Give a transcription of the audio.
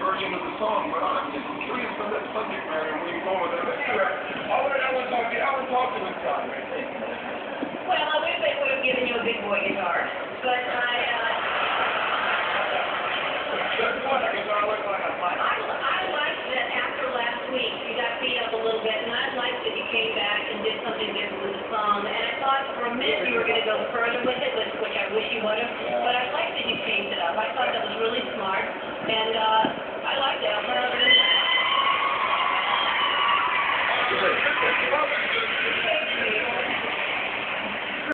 version of the song. But I'm just curious on that subject matter and where you're going with that. Anyway, all right, I want to talk to you. To talk to this guy, man. Well, I wish they would have given you a big boy guitar, but I, uh, That's what I I look like came back and did something different with the song. And I thought for a minute you were going to go further with it, which, which I wish you would have. But I liked that you changed it up. I thought that was really smart. And uh, I liked it. I'll turn it over to you.